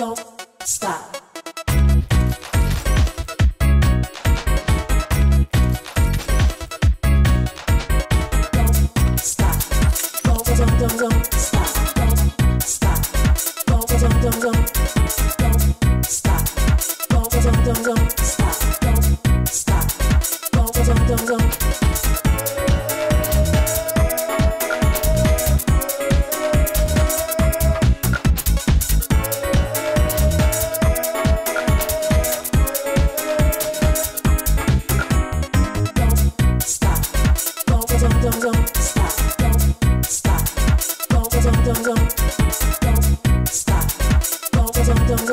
don't stop.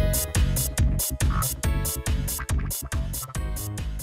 Thank you.